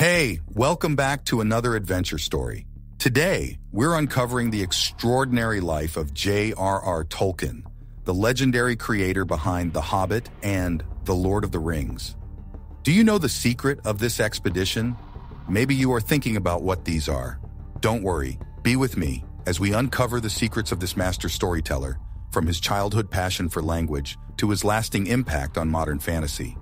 Hey, welcome back to another adventure story. Today, we're uncovering the extraordinary life of J.R.R. Tolkien, the legendary creator behind The Hobbit and The Lord of the Rings. Do you know the secret of this expedition? Maybe you are thinking about what these are. Don't worry, be with me as we uncover the secrets of this master storyteller, from his childhood passion for language to his lasting impact on modern fantasy.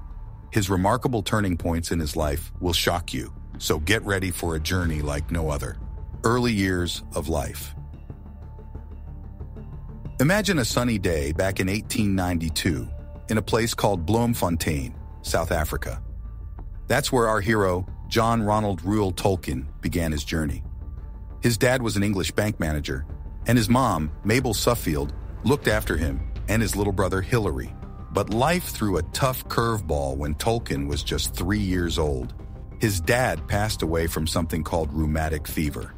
His remarkable turning points in his life will shock you, so get ready for a journey like no other. Early years of life. Imagine a sunny day back in 1892 in a place called Bloemfontein, South Africa. That's where our hero, John Ronald Reuel Tolkien, began his journey. His dad was an English bank manager, and his mom, Mabel Suffield, looked after him and his little brother Hilary. But life threw a tough curveball when Tolkien was just three years old. His dad passed away from something called rheumatic fever.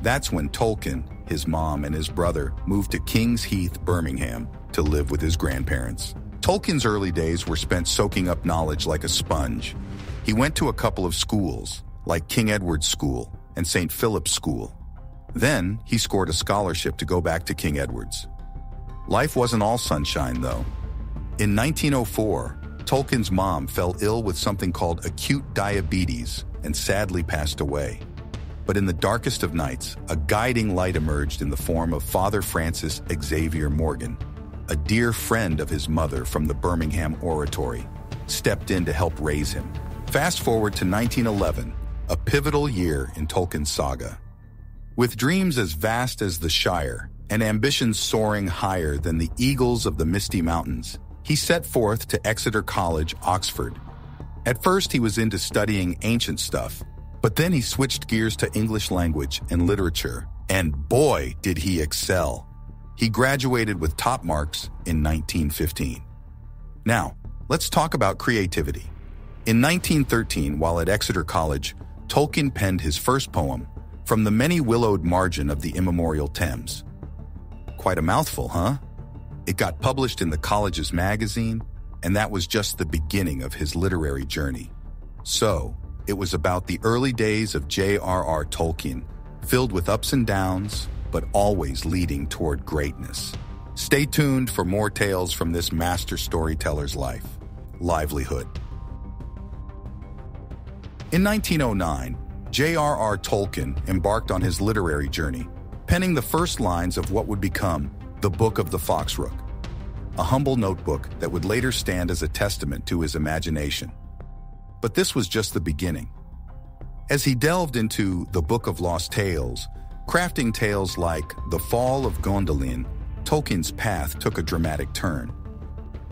That's when Tolkien, his mom, and his brother moved to Kings Heath, Birmingham, to live with his grandparents. Tolkien's early days were spent soaking up knowledge like a sponge. He went to a couple of schools, like King Edward's School and St. Philip's School. Then he scored a scholarship to go back to King Edward's. Life wasn't all sunshine, though. In 1904, Tolkien's mom fell ill with something called acute diabetes and sadly passed away. But in the darkest of nights, a guiding light emerged in the form of Father Francis Xavier Morgan, a dear friend of his mother from the Birmingham Oratory, stepped in to help raise him. Fast forward to 1911, a pivotal year in Tolkien's saga. With dreams as vast as the Shire and ambitions soaring higher than the eagles of the misty mountains, he set forth to Exeter College, Oxford. At first, he was into studying ancient stuff, but then he switched gears to English language and literature, and boy, did he excel. He graduated with top marks in 1915. Now, let's talk about creativity. In 1913, while at Exeter College, Tolkien penned his first poem, From the Many Willowed Margin of the Immemorial Thames. Quite a mouthful, huh? It got published in the college's magazine, and that was just the beginning of his literary journey. So, it was about the early days of J.R.R. Tolkien, filled with ups and downs, but always leading toward greatness. Stay tuned for more tales from this master storyteller's life. Livelihood. In 1909, J.R.R. Tolkien embarked on his literary journey, penning the first lines of what would become the Book of the Foxrook, a humble notebook that would later stand as a testament to his imagination. But this was just the beginning. As he delved into the Book of Lost Tales, crafting tales like The Fall of Gondolin, Tolkien's path took a dramatic turn.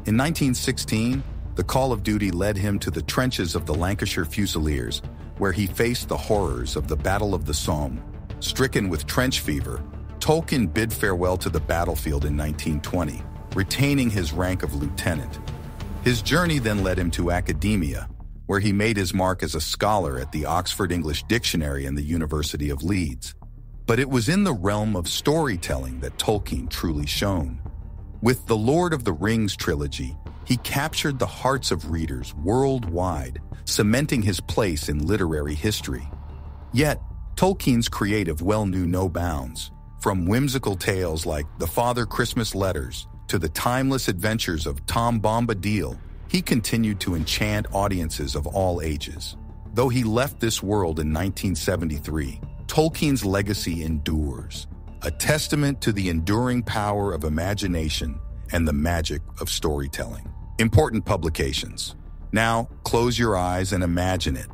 In 1916, the call of duty led him to the trenches of the Lancashire Fusiliers, where he faced the horrors of the Battle of the Somme. Stricken with trench fever, Tolkien bid farewell to the battlefield in 1920, retaining his rank of lieutenant. His journey then led him to academia, where he made his mark as a scholar at the Oxford English Dictionary and the University of Leeds. But it was in the realm of storytelling that Tolkien truly shone. With the Lord of the Rings trilogy, he captured the hearts of readers worldwide, cementing his place in literary history. Yet, Tolkien's creative well knew no bounds. From whimsical tales like The Father Christmas Letters to the timeless adventures of Tom Bombadil, he continued to enchant audiences of all ages. Though he left this world in 1973, Tolkien's legacy endures, a testament to the enduring power of imagination and the magic of storytelling. Important publications. Now, close your eyes and imagine it.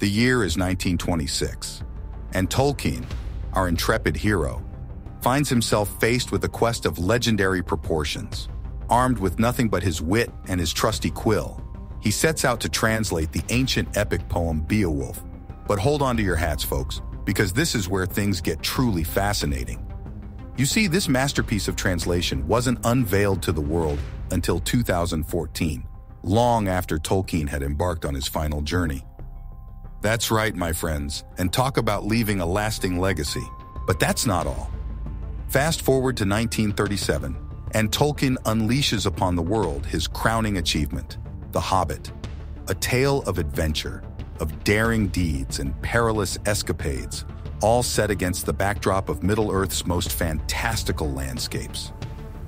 The year is 1926, and Tolkien, our intrepid hero, finds himself faced with a quest of legendary proportions. Armed with nothing but his wit and his trusty quill, he sets out to translate the ancient epic poem Beowulf. But hold on to your hats, folks, because this is where things get truly fascinating. You see, this masterpiece of translation wasn't unveiled to the world until 2014, long after Tolkien had embarked on his final journey. That's right, my friends, and talk about leaving a lasting legacy. But that's not all. Fast forward to 1937, and Tolkien unleashes upon the world his crowning achievement, The Hobbit, a tale of adventure, of daring deeds and perilous escapades, all set against the backdrop of Middle-earth's most fantastical landscapes.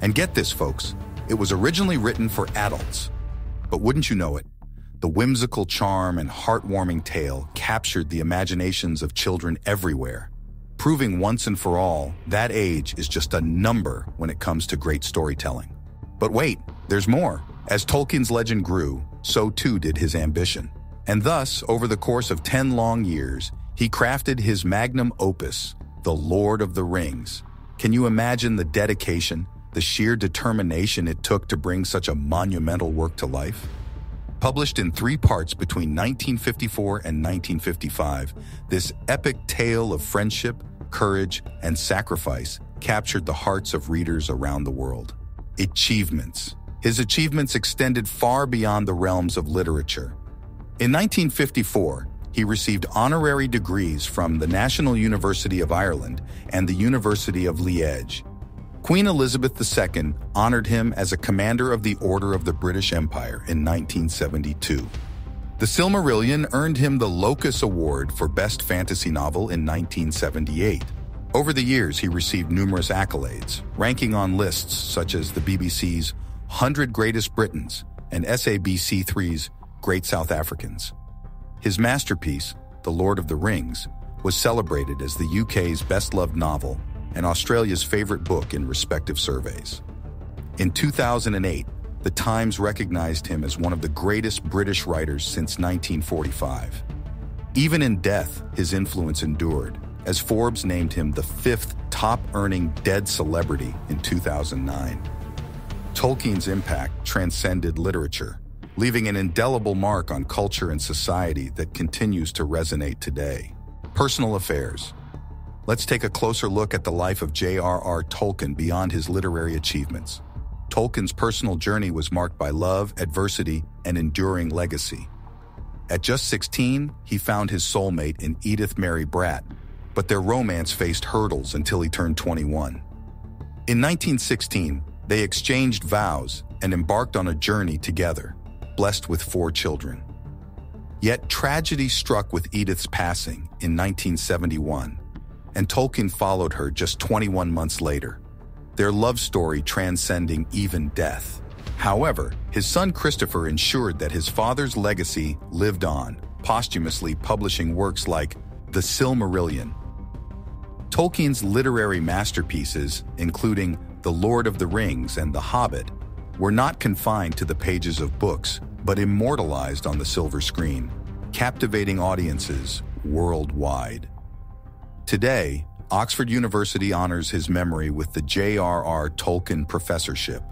And get this, folks, it was originally written for adults. But wouldn't you know it, the whimsical charm and heartwarming tale captured the imaginations of children everywhere, proving once and for all that age is just a number when it comes to great storytelling. But wait, there's more. As Tolkien's legend grew, so too did his ambition. And thus, over the course of 10 long years, he crafted his magnum opus, The Lord of the Rings. Can you imagine the dedication, the sheer determination it took to bring such a monumental work to life? Published in three parts between 1954 and 1955, this epic tale of friendship, courage, and sacrifice captured the hearts of readers around the world. Achievements. His achievements extended far beyond the realms of literature. In 1954, he received honorary degrees from the National University of Ireland and the University of Liège. Queen Elizabeth II honored him as a Commander of the Order of the British Empire in 1972. The Silmarillion earned him the Locus Award for Best Fantasy Novel in 1978. Over the years, he received numerous accolades, ranking on lists such as the BBC's 100 Greatest Britons and SABC3's Great South Africans. His masterpiece, The Lord of the Rings, was celebrated as the UK's best-loved novel and Australia's favorite book in respective surveys. In 2008, The Times recognized him as one of the greatest British writers since 1945. Even in death, his influence endured, as Forbes named him the fifth top-earning dead celebrity in 2009. Tolkien's impact transcended literature, leaving an indelible mark on culture and society that continues to resonate today. Personal affairs. Let's take a closer look at the life of J.R.R. Tolkien beyond his literary achievements. Tolkien's personal journey was marked by love, adversity, and enduring legacy. At just 16, he found his soulmate in Edith Mary Bratt, but their romance faced hurdles until he turned 21. In 1916, they exchanged vows and embarked on a journey together blessed with four children. Yet tragedy struck with Edith's passing in 1971, and Tolkien followed her just 21 months later, their love story transcending even death. However, his son Christopher ensured that his father's legacy lived on, posthumously publishing works like The Silmarillion. Tolkien's literary masterpieces, including The Lord of the Rings and The Hobbit, were not confined to the pages of books, but immortalized on the silver screen, captivating audiences worldwide. Today, Oxford University honors his memory with the J.R.R. Tolkien Professorship,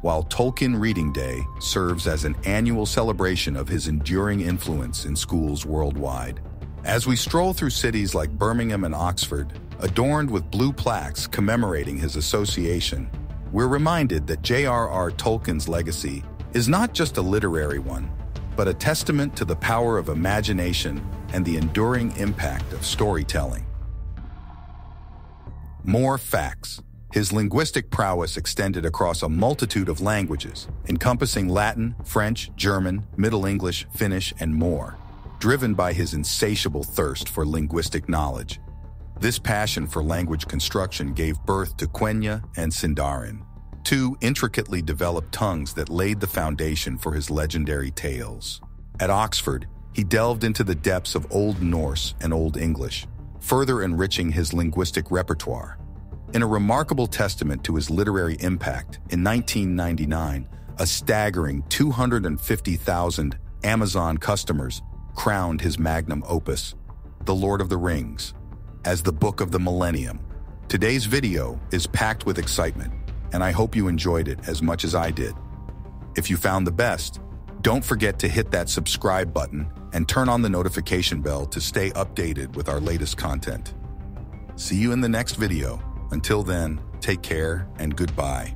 while Tolkien Reading Day serves as an annual celebration of his enduring influence in schools worldwide. As we stroll through cities like Birmingham and Oxford, adorned with blue plaques commemorating his association, we're reminded that J.R.R. Tolkien's legacy is not just a literary one, but a testament to the power of imagination and the enduring impact of storytelling. More facts. His linguistic prowess extended across a multitude of languages, encompassing Latin, French, German, Middle English, Finnish, and more, driven by his insatiable thirst for linguistic knowledge. This passion for language construction gave birth to Quenya and Sindarin, two intricately developed tongues that laid the foundation for his legendary tales. At Oxford, he delved into the depths of Old Norse and Old English, further enriching his linguistic repertoire. In a remarkable testament to his literary impact, in 1999, a staggering 250,000 Amazon customers crowned his magnum opus, The Lord of the Rings, as the Book of the Millennium. Today's video is packed with excitement, and I hope you enjoyed it as much as I did. If you found the best, don't forget to hit that subscribe button and turn on the notification bell to stay updated with our latest content. See you in the next video. Until then, take care and goodbye.